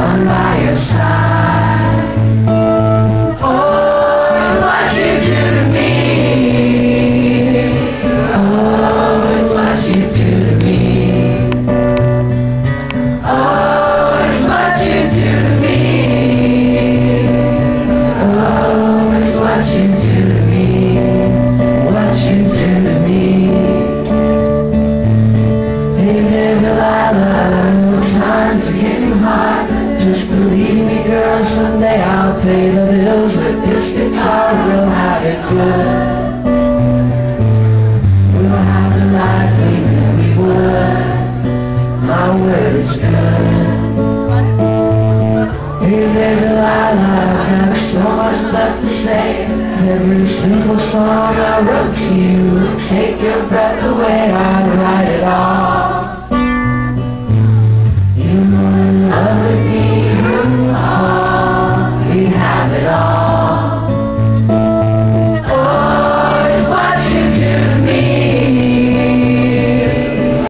I'm by your side. Just believe me, girl, someday I'll pay the bills with this guitar. We'll have it good. We'll have a life we knew we would. My word is good. Hey there, Delilah, I've got so much left to say. Every single song I wrote to you, take your breath away, all.